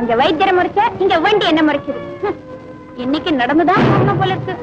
அங்க வைத்தியரை முறைச்ச இங்க வண்டி என்ன முறைச்சது? இன்னைக்கு நடந்துதான் போல இருக்கு.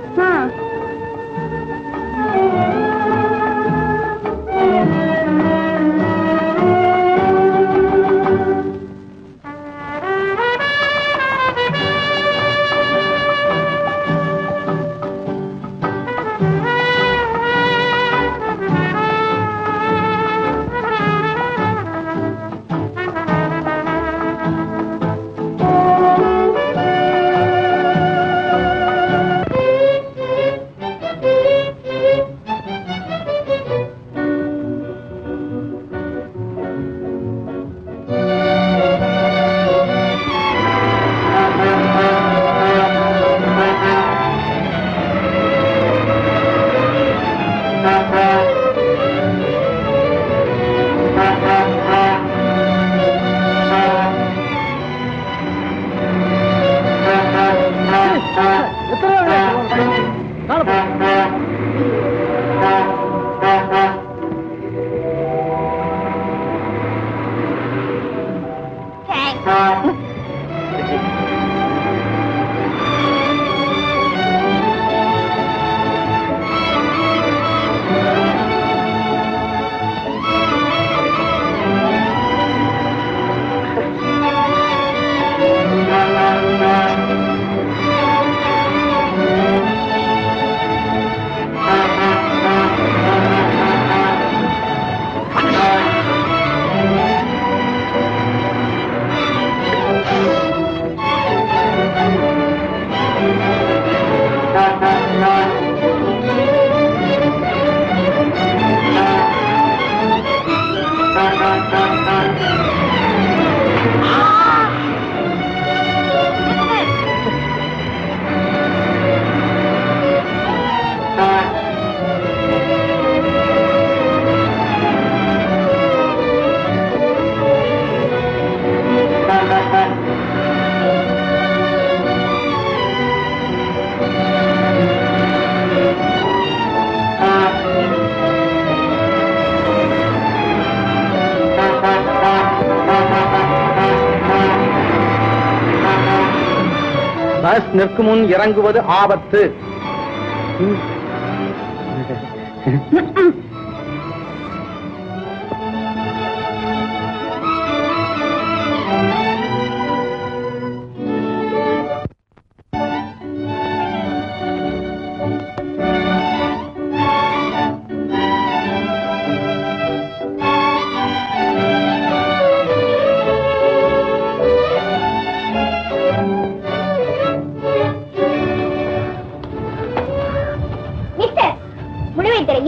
பஸ் நிற்கும் முன் இறங்குவது ஆபத்து.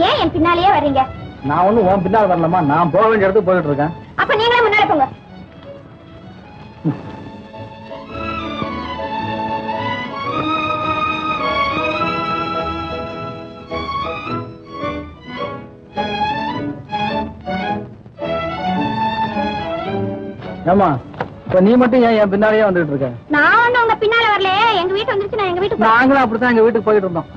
ஏன் என் பின்னாலேயே வர்றீங்க? நான் ஒண்ணும் உன் பின்னால் வரலமா நான் போக வேண்டிய இடத்துக்கு போயிட்டு இருக்கேன். அப்ப நீங்களே முன்னாடி போங்க. ஏமா இப்ப நீ மட்டும் ஏன் என் பின்னாலேயே வந்துட்டு இருக்க? நான் ஒண்ணு உங்க பின்னால வரல எங்க வீட்டு வந்துருச்சு நான் எங்க வீட்டுக்கு. நாங்களும் அப்படித்தான் எங்க வீட்டுக்கு போயிட்டு இருந்தோம்.